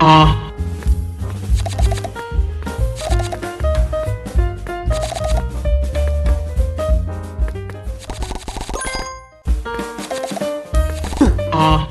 아. 아.